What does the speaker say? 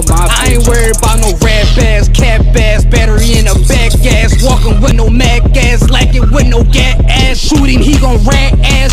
all my bitches. I ain't worried about no rap ass, cap ass, battery in a back ass. Walking with no Mac ass, lacking with no gas. ass. Shooting, he gon' rat ass.